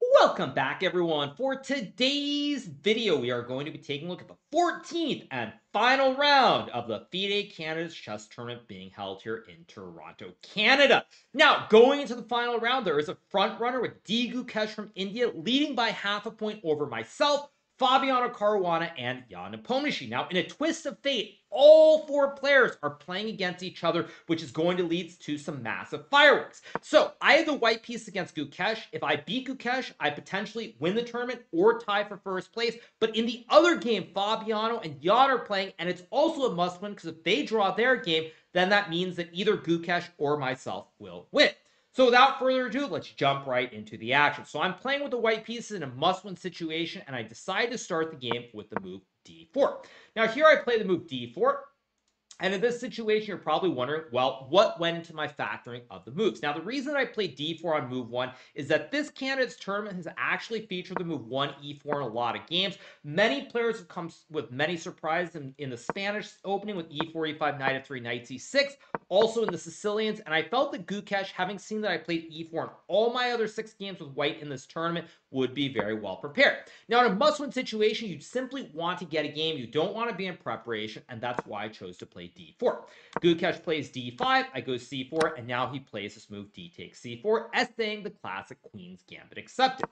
Welcome back, everyone. For today's video, we are going to be taking a look at the 14th and final round of the FIDE Candidates chess tournament being held here in Toronto, Canada. Now, going into the final round, there is a front runner with D. Gukesh from India leading by half a point over myself, Fabiano Caruana, and Jan Nepomniachtchi. Now, in a twist of fate, all four players are playing against each other, which is going to lead to some massive fireworks. So, I have the white piece against Gukesh. If I beat Gukesh, I potentially win the tournament or tie for first place. But in the other game, Fabiano and Jan are playing, and it's also a must win because if they draw their game, then that means that either Gukesh or myself will win. So without further ado, let's jump right into the action. So I'm playing with the white pieces in a must-win situation, and I decide to start the game with the move d4. Now here I play the move d4, and in this situation, you're probably wondering, well, what went into my factoring of the moves? Now, the reason I played d4 on move 1 is that this candidate's tournament has actually featured the move 1 e4 in a lot of games. Many players have come with many surprises in, in the Spanish opening with e4, e5, knight f3, knight c6, also in the Sicilians, and I felt that Gukesh, having seen that I played e4 in all my other six games with white in this tournament, would be very well prepared. Now, in a must-win situation, you simply want to get a game. You don't want to be in preparation, and that's why I chose to play d4. Gukesh plays d5, I go c4, and now he plays this move d takes c4, essaying the classic queen's gambit accepted.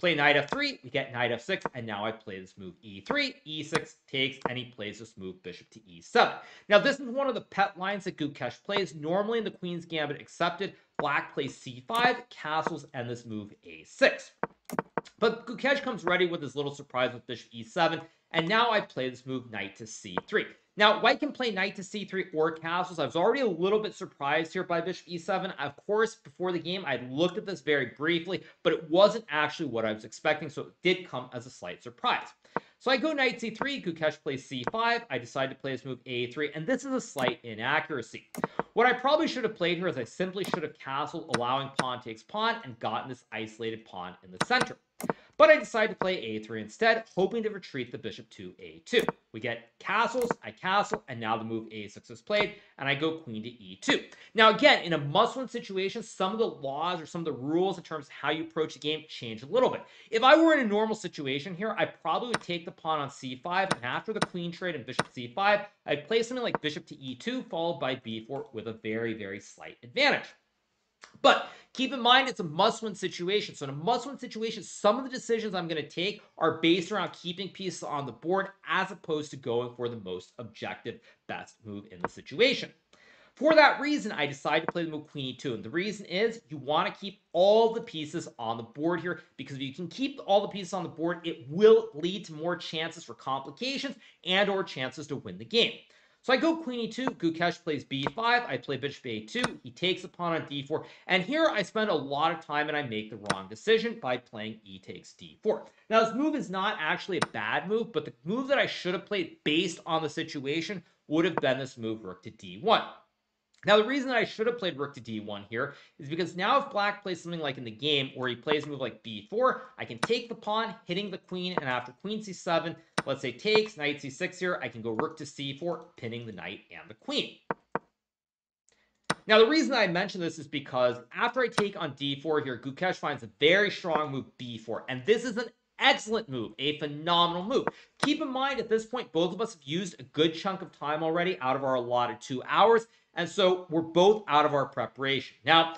Play knight f3, we get knight f6, and now I play this move e3, e6 takes, and he plays this move bishop to e7. Now, this is one of the pet lines that Gukesh plays. Normally in the queen's gambit accepted, black plays c5, castles, and this move a6. But Gukesh comes ready with his little surprise with bishop e7, and now I play this move knight to c3. Now, white can play knight to c3 or castles. I was already a little bit surprised here by bishop e7. Of course, before the game, I looked at this very briefly, but it wasn't actually what I was expecting, so it did come as a slight surprise. So I go knight c3, Gukesh plays c5, I decide to play this move a3, and this is a slight inaccuracy. What I probably should have played here is I simply should have castled, allowing pawn takes pawn, and gotten this isolated pawn in the center. But I decide to play a3 instead, hoping to retreat the bishop to a2. We get castles, I castle, and now the move a6 is played, and I go queen to e2. Now again, in a must-win situation, some of the laws or some of the rules in terms of how you approach the game change a little bit. If I were in a normal situation here, I probably would take the pawn on c5, and after the queen trade and bishop c5, I'd play something like bishop to e2, followed by b4 with a very, very slight advantage. But keep in mind, it's a must-win situation. So in a must-win situation, some of the decisions I'm going to take are based around keeping pieces on the board as opposed to going for the most objective best move in the situation. For that reason, I decided to play the move queen e2. And the reason is you want to keep all the pieces on the board here because if you can keep all the pieces on the board, it will lead to more chances for complications and or chances to win the game. So I go queen e2, Gukesh plays b5, I play bishop a2, he takes the pawn on d4, and here I spend a lot of time and I make the wrong decision by playing e takes d4. Now this move is not actually a bad move, but the move that I should have played based on the situation would have been this move rook to d1. Now, the reason that I should have played rook to d1 here is because now if black plays something like in the game where he plays a move like b4, I can take the pawn, hitting the queen, and after queen c7, let's say takes, knight c6 here, I can go rook to c4, pinning the knight and the queen. Now, the reason I mention this is because after I take on d4 here, Gukesh finds a very strong move b4, and this is an excellent move, a phenomenal move. Keep in mind, at this point, both of us have used a good chunk of time already out of our allotted two hours, and so we're both out of our preparation. Now,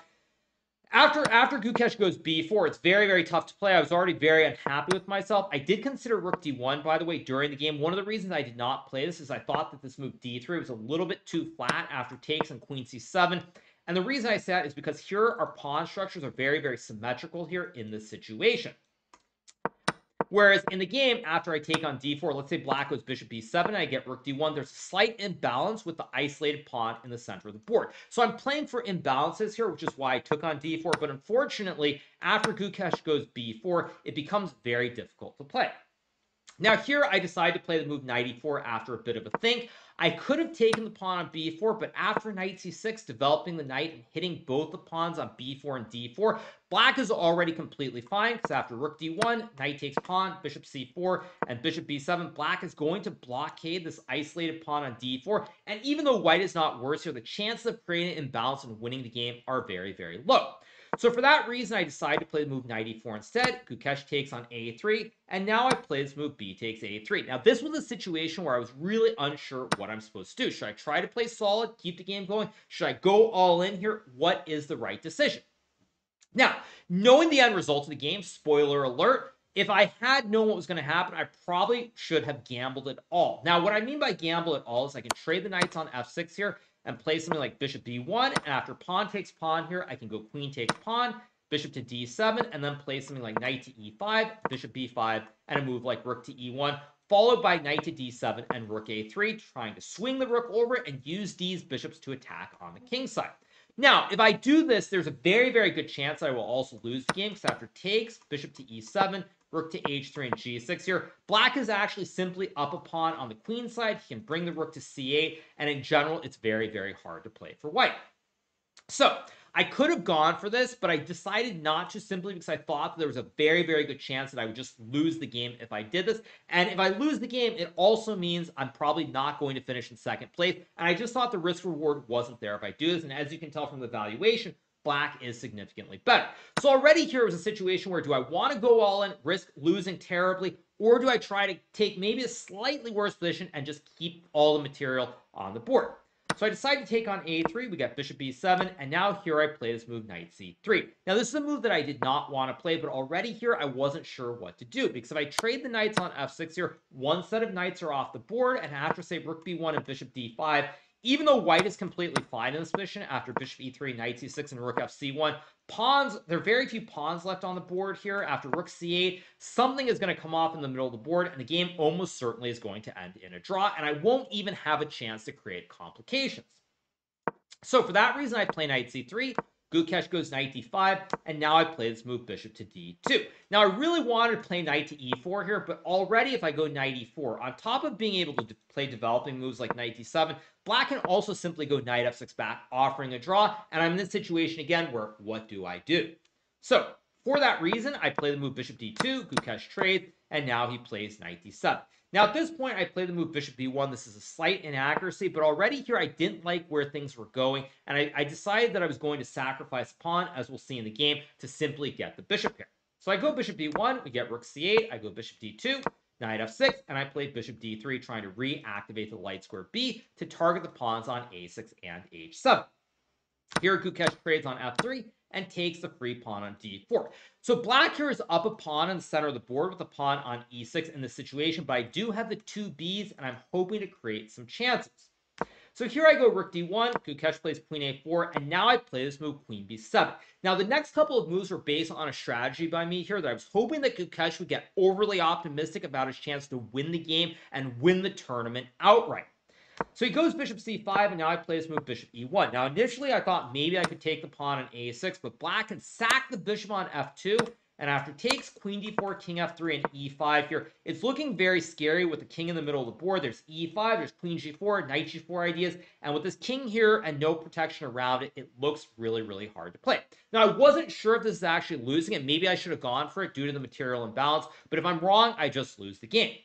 after after Gukesh goes b4, it's very, very tough to play. I was already very unhappy with myself. I did consider rook d1, by the way, during the game. One of the reasons I did not play this is I thought that this move d3 was a little bit too flat after takes on queen c7. And the reason I say that is because here our pawn structures are very, very symmetrical here in this situation. Whereas in the game, after I take on d4, let's say black goes bishop b7, I get rook d1, there's a slight imbalance with the isolated pawn in the center of the board. So I'm playing for imbalances here, which is why I took on d4. But unfortunately, after Gukesh goes b4, it becomes very difficult to play. Now here I decide to play the move knight e4 after a bit of a think. I could have taken the pawn on b4, but after knight c6, developing the knight and hitting both the pawns on b4 and d4, black is already completely fine because after rook d1, knight takes pawn, bishop c4, and bishop b7, black is going to blockade this isolated pawn on d4. And even though white is not worse here, the chances of creating an imbalance and winning the game are very, very low. So for that reason, I decided to play the move knight e4 instead. Gukesh takes on a3, and now I play this move b takes a3. Now this was a situation where I was really unsure what I'm supposed to do. Should I try to play solid, keep the game going? Should I go all in here? What is the right decision? Now, knowing the end result of the game, spoiler alert, if I had known what was going to happen, I probably should have gambled it all. Now, what I mean by gamble at all is I can trade the knights on f6 here and play something like bishop b1. And after pawn takes pawn here, I can go queen takes pawn, bishop to d7, and then play something like knight to e5, bishop b5, and a move like rook to e1, followed by knight to d7 and rook a3, trying to swing the rook over and use these bishops to attack on the king side. Now, if I do this, there's a very, very good chance I will also lose the game because after takes, bishop to e7, rook to h3 and g6 here. Black is actually simply up a pawn on the queen side. He can bring the rook to c8, and in general, it's very, very hard to play for white. So I could have gone for this, but I decided not to simply because I thought there was a very, very good chance that I would just lose the game if I did this. And if I lose the game, it also means I'm probably not going to finish in second place. And I just thought the risk reward wasn't there if I do this. And as you can tell from the valuation, black is significantly better. So already here was a situation where do I want to go all in, risk losing terribly, or do I try to take maybe a slightly worse position and just keep all the material on the board? So I decided to take on a3. We got bishop b7, and now here I play this move knight c3. Now this is a move that I did not want to play, but already here I wasn't sure what to do because if I trade the knights on f6 here, one set of knights are off the board, and after say rook b1 and bishop d5, even though white is completely fine in this position after bishop e3, knight c6, and rook f c1, pawns, there are very few pawns left on the board here. After rook c8, something is going to come off in the middle of the board, and the game almost certainly is going to end in a draw, and I won't even have a chance to create complications. So for that reason, I play knight c3, Gukesh goes knight d5, and now I play this move bishop to d2. Now, I really wanted to play knight to e4 here, but already if I go knight e4, on top of being able to play developing moves like knight d7, black can also simply go knight f6 back, offering a draw, and I'm in this situation again where what do I do? So, for that reason, I play the move bishop d2, Gukesh trades, and now he plays knight d7. Now, at this point, I play the move bishop b1. This is a slight inaccuracy, but already here I didn't like where things were going, and I, I decided that I was going to sacrifice pawn, as we'll see in the game, to simply get the bishop here. So I go bishop b1, we get rook c8, I go bishop d2, knight f6, and I play bishop d3, trying to reactivate the light square b to target the pawns on a6 and h7. Here, Gukesh trades on f3, and takes the free pawn on d4. So black here is up a pawn in the center of the board with a pawn on e6 in this situation, but I do have the two b's, and I'm hoping to create some chances. So here I go rook d1, Gukesh plays queen a4, and now I play this move queen b7. Now the next couple of moves were based on a strategy by me here that I was hoping that Gukesh would get overly optimistic about his chance to win the game and win the tournament outright. So he goes bishop c5, and now I play this move bishop e1. Now, initially, I thought maybe I could take the pawn on a6, but black can sack the bishop on f2, and after takes, queen d4, king f3, and e5 here, it's looking very scary with the king in the middle of the board. There's e5, there's queen g4, knight g4 ideas, and with this king here and no protection around it, it looks really, really hard to play. Now, I wasn't sure if this is actually losing it. Maybe I should have gone for it due to the material imbalance, but if I'm wrong, I just lose the game.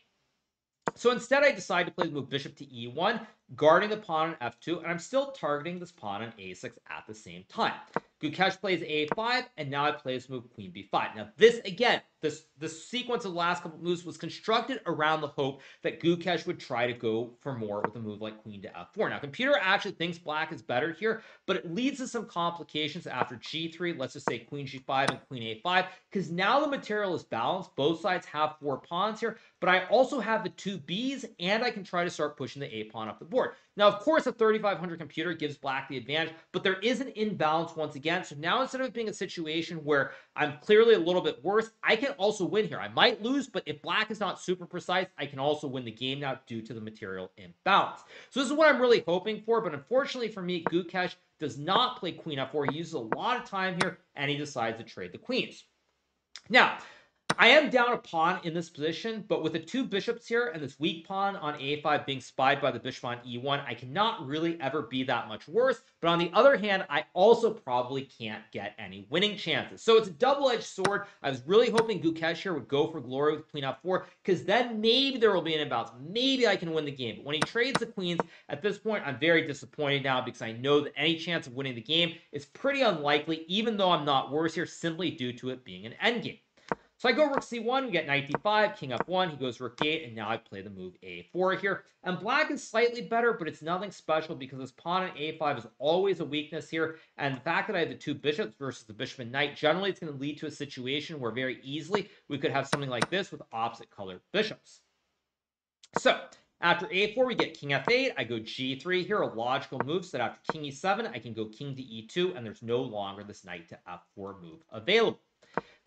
So instead, I decide to play the move bishop to e1, guarding the pawn on f2, and I'm still targeting this pawn on a6 at the same time. Gukesh plays a5, and now I play this move queen b5. Now, this, again, this, this sequence of the last couple moves was constructed around the hope that Gukesh would try to go for more with a move like queen to f4. Now, computer actually thinks black is better here, but it leads to some complications after g3, let's just say queen g5 and queen a5, because now the material is balanced. Both sides have four pawns here, but I also have the two b's, and I can try to start pushing the a pawn up the board. Now, of course, a 3500 computer gives black the advantage, but there is an imbalance once again. So now instead of being a situation where I'm clearly a little bit worse, I can also win here. I might lose, but if black is not super precise, I can also win the game now due to the material imbalance. So this is what I'm really hoping for, but unfortunately for me, Gukesh does not play queen f4. He uses a lot of time here, and he decides to trade the queens. Now, I am down a pawn in this position, but with the two bishops here and this weak pawn on a5 being spied by the bishop on e1, I cannot really ever be that much worse. But on the other hand, I also probably can't get any winning chances. So it's a double-edged sword. I was really hoping Gukesh here would go for glory with queen f4, because then maybe there will be an imbalance. Maybe I can win the game. But when he trades the queens, at this point, I'm very disappointed now because I know that any chance of winning the game is pretty unlikely, even though I'm not worse here, simply due to it being an endgame. So I go rook c1, we get knight d5, king f1, he goes rook d8, and now I play the move a4 here. And black is slightly better, but it's nothing special because this pawn on a5 is always a weakness here. And the fact that I have the two bishops versus the bishop and knight, generally it's going to lead to a situation where very easily we could have something like this with opposite colored bishops. So after a4, we get king f8. I go g3 here, a logical move. So that after king e7, I can go king to e2, and there's no longer this knight to f4 move available.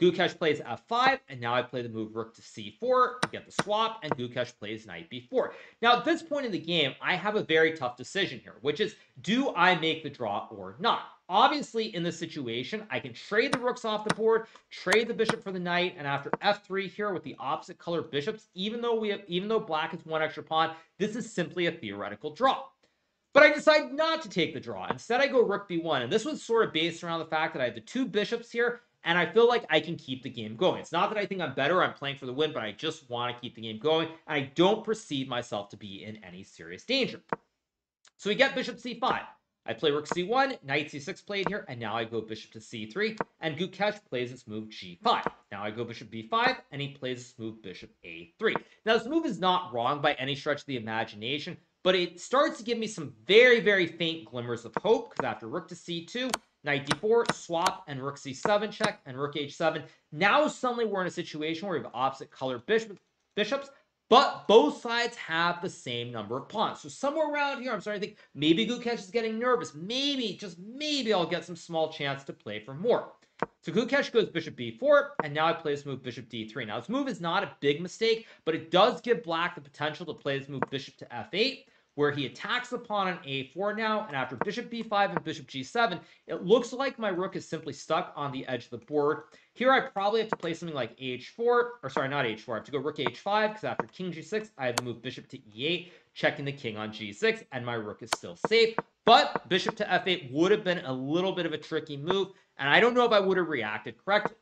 Gukesh plays f5, and now I play the move rook to c4 to get the swap, and Gukesh plays knight b4. Now, at this point in the game, I have a very tough decision here, which is, do I make the draw or not? Obviously, in this situation, I can trade the rooks off the board, trade the bishop for the knight, and after f3 here with the opposite color bishops, even though we have, even though black has one extra pawn, this is simply a theoretical draw. But I decide not to take the draw. Instead, I go rook b1. And this was sort of based around the fact that I have the two bishops here and I feel like I can keep the game going. It's not that I think I'm better, I'm playing for the win, but I just want to keep the game going, and I don't perceive myself to be in any serious danger. So we get bishop c5. I play rook c1, knight c6 played here, and now I go bishop to c3, and Gukesh plays this move g5. Now I go bishop b5, and he plays this move bishop a3. Now this move is not wrong by any stretch of the imagination, but it starts to give me some very, very faint glimmers of hope, because after rook to c2, knight d4, swap, and rook c7 check, and rook h7. Now suddenly we're in a situation where we have opposite colored bishops, but both sides have the same number of pawns. So somewhere around here, I'm starting to think maybe Gukesh is getting nervous. Maybe, just maybe I'll get some small chance to play for more. So Gukesh goes bishop b4, and now I play this move bishop d3. Now this move is not a big mistake, but it does give black the potential to play this move bishop to f8, where he attacks the pawn on a4 now, and after bishop b5 and bishop g7, it looks like my rook is simply stuck on the edge of the board. Here I probably have to play something like h4, or sorry, not h4, I have to go rook h5, because after king g6, I have to move bishop to e8, checking the king on g6, and my rook is still safe. But bishop to f8 would have been a little bit of a tricky move, and I don't know if I would have reacted correctly.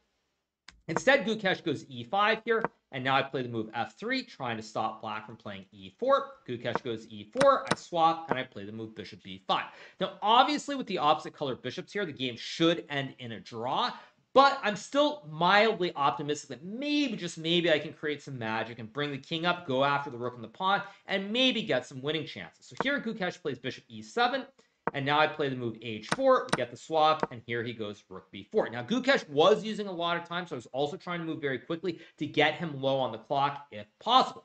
Instead, Gukesh goes e5 here, and now I play the move f3, trying to stop black from playing e4. Gukesh goes e4, I swap, and I play the move bishop b5. Now, obviously, with the opposite color bishops here, the game should end in a draw, but I'm still mildly optimistic that maybe, just maybe, I can create some magic and bring the king up, go after the rook and the pawn, and maybe get some winning chances. So here, Gukesh plays bishop e7, and now I play the move h4, we get the swap, and here he goes rook b4. Now, Gukesh was using a lot of time, so I was also trying to move very quickly to get him low on the clock if possible.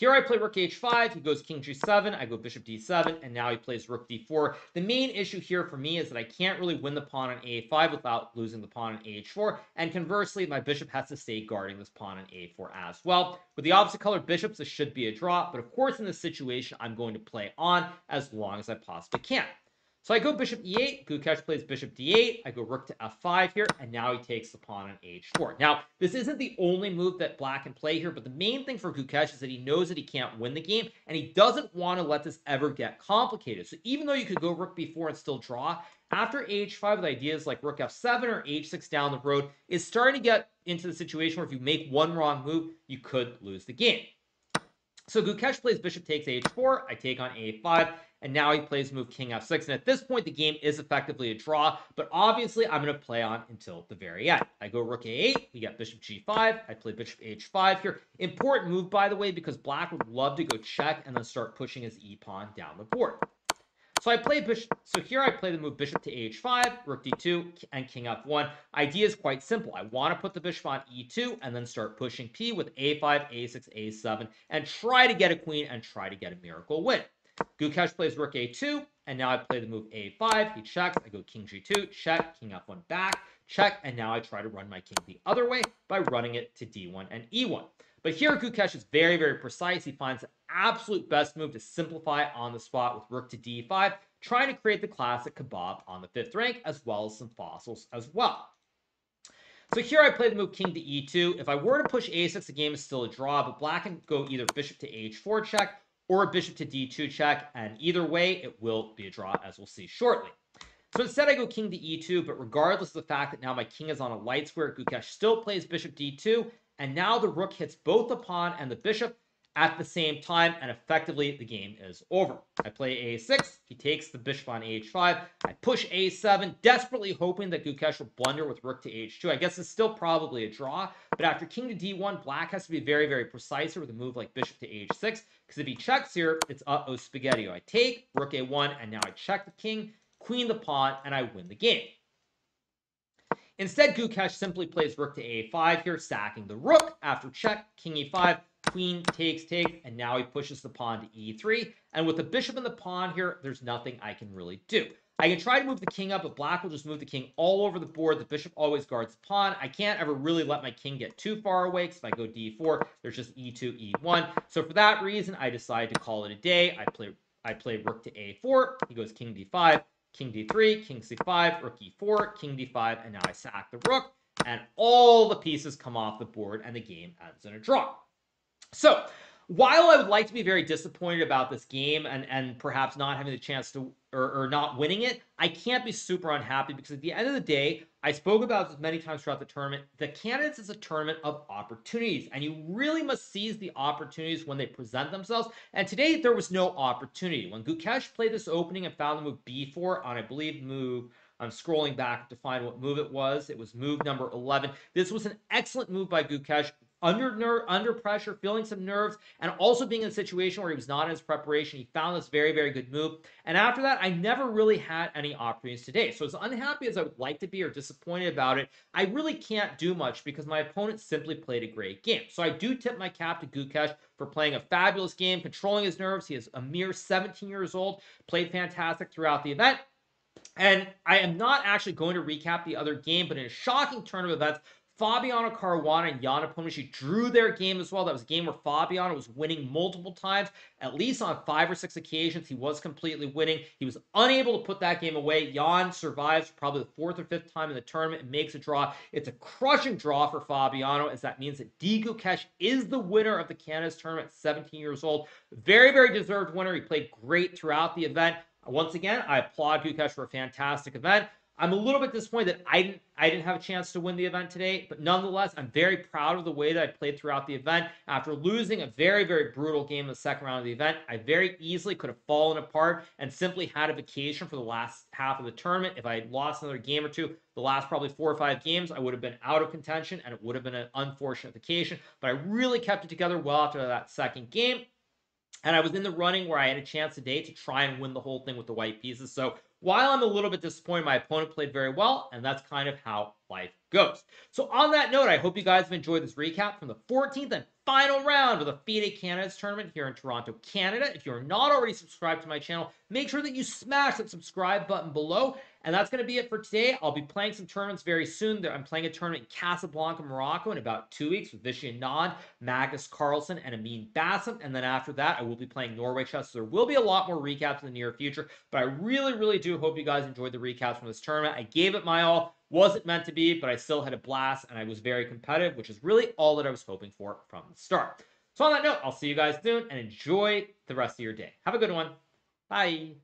Here I play rook h5, he goes king g7, I go bishop d7, and now he plays rook d4. The main issue here for me is that I can't really win the pawn on a5 without losing the pawn on h4, and conversely, my bishop has to stay guarding this pawn on a4 as well. With the opposite colored bishops, this should be a draw, but of course in this situation, I'm going to play on as long as I possibly can. So I go bishop e8, Gukesh plays bishop d8, I go rook to f5 here, and now he takes the pawn on h4. Now, this isn't the only move that black can play here, but the main thing for Gukesh is that he knows that he can't win the game, and he doesn't want to let this ever get complicated. So even though you could go rook b4 and still draw, after h5 with ideas like rook f7 or h6 down the road, is starting to get into the situation where if you make one wrong move, you could lose the game. So Gukesh plays bishop takes h4, I take on a5, and now he plays move king f6. And at this point, the game is effectively a draw, but obviously I'm going to play on until the very end. I go rook a8, we get bishop g5, I play bishop h5 here. Important move, by the way, because black would love to go check and then start pushing his e-pawn down the board. So I play bishop. So here I play the move bishop to h5, rook d2, and king f1. Idea is quite simple. I want to put the bishop on e2 and then start pushing p with a5, a6, a7, and try to get a queen and try to get a miracle win. Gukesh plays rook a2, and now I play the move a5. He checks. I go king g2, check, king f1 back, check, and now I try to run my king the other way by running it to d1 and e1. But here, Gukesh is very, very precise. He finds the absolute best move to simplify on the spot with rook to d5, trying to create the classic kebab on the fifth rank, as well as some fossils as well. So here I play the move king to e2. If I were to push a6, the game is still a draw, but black can go either bishop to h4 check or a bishop to d2 check, and either way, it will be a draw, as we'll see shortly. So instead, I go king to e2, but regardless of the fact that now my king is on a light square, Gukesh still plays bishop d2, and now the rook hits both the pawn and the bishop at the same time, and effectively the game is over. I play a6, he takes the bishop on h5, I push a7, desperately hoping that Gukesh will blunder with rook to h2. I guess it's still probably a draw, but after king to d1, black has to be very, very precise here with a move like bishop to h6, because if he checks here, it's uh-oh spaghetti. I take, rook a1, and now I check the king, queen the pawn, and I win the game. Instead, Gukesh simply plays rook to a5 here, sacking the rook. After check, king e5, queen takes, take, and now he pushes the pawn to e3. And with the bishop and the pawn here, there's nothing I can really do. I can try to move the king up, but black will just move the king all over the board. The bishop always guards the pawn. I can't ever really let my king get too far away, because if I go d4, there's just e2, e1. So for that reason, I decide to call it a day. I play I play rook to a4. He goes king d5 king d3, king c5, rook e4, king d5, and now I sack the rook, and all the pieces come off the board, and the game ends in a draw. So, while I would like to be very disappointed about this game and, and perhaps not having the chance to or, or not winning it, I can't be super unhappy because at the end of the day, I spoke about this many times throughout the tournament. The candidates is a tournament of opportunities, and you really must seize the opportunities when they present themselves. And today, there was no opportunity. When Gukesh played this opening and found the move b4 on, I believe, move I'm scrolling back to find what move it was. It was move number 11. This was an excellent move by Gukesh under ner- under pressure, feeling some nerves, and also being in a situation where he was not in his preparation. He found this very, very good move. And after that, I never really had any opportunities today. So as unhappy as I would like to be or disappointed about it, I really can't do much because my opponent simply played a great game. So I do tip my cap to Gukesh for playing a fabulous game, controlling his nerves. He is a mere 17 years old, played fantastic throughout the event. And I am not actually going to recap the other game, but in a shocking turn of events, Fabiano Caruana and Jan Nepomniachtchi drew their game as well. That was a game where Fabiano was winning multiple times, at least on five or six occasions. He was completely winning. He was unable to put that game away. Jan survives probably the fourth or fifth time in the tournament and makes a draw. It's a crushing draw for Fabiano, as that means that D. Gukesh is the winner of the Candidates tournament at 17 years old. Very, very deserved winner. He played great throughout the event. Once again, I applaud Gukesh for a fantastic event. I'm a little bit disappointed that I didn't I didn't have a chance to win the event today, but nonetheless, I'm very proud of the way that I played throughout the event. After losing a very, very brutal game in the second round of the event, I very easily could have fallen apart and simply had a vacation for the last half of the tournament. If I had lost another game or two, the last probably four or five games, I would have been out of contention and it would have been an unfortunate vacation. But I really kept it together well after that second game. And I was in the running where I had a chance today to try and win the whole thing with the white pieces. So while I'm a little bit disappointed, my opponent played very well, and that's kind of how life goes. So on that note, I hope you guys have enjoyed this recap from the 14th and final round of the FIDE Candidates tournament here in Toronto, Canada. If you're not already subscribed to my channel, make sure that you smash that subscribe button below. And that's going to be it for today. I'll be playing some tournaments very soon. I'm playing a tournament in Casablanca, Morocco in about two weeks with Vishy Anand, Magnus Carlsen, and Amin Bassem. And then after that, I will be playing Norway chess. So there will be a lot more recaps in the near future. But I really, really do hope you guys enjoyed the recaps from this tournament. I gave it my all. Wasn't meant to be, but I still had a blast and I was very competitive, which is really all that I was hoping for from the start. So on that note, I'll see you guys soon and enjoy the rest of your day. Have a good one. Bye.